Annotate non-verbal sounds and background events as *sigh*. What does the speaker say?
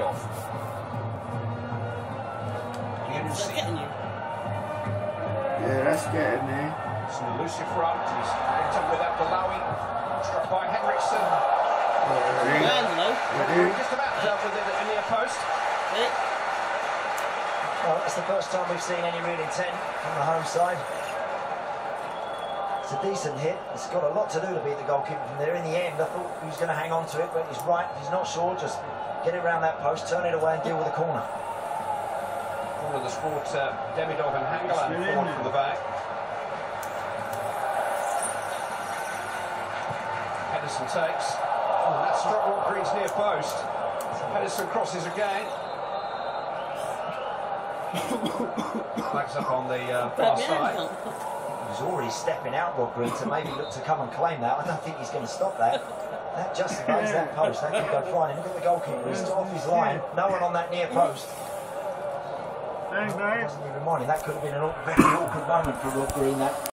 You? Yeah, that's getting me. It's an elusive run. He's hit without Struck by Henriksen. Henriksen just about dealt with it in the near post. Yeah. Well, that's the first time we've seen any real intent from the home side. It's a decent hit. It's got a lot to do to beat the goalkeeper from there. In the end, I thought he was going to hang on to it, but he's right. He's not sure. Just get it around that post, turn it away, and deal with the corner. Corner of the sport, uh, Demidov and Hangeland It's forward from the back. Pedersen takes. Oh, and that struck Rob Green's near post. Pedersen crosses again. *coughs* Flags up on the uh, far side. He's already stepping out, Rob Green, to maybe look to come and claim that. I don't think he's going to stop that. *laughs* That justifies that post. That could go flying. Look at the goalkeeper. He's off his line. No one on that near post. Thanks, mate. Wasn't even minding. That could have been an very awkward moment for Rob Green. That.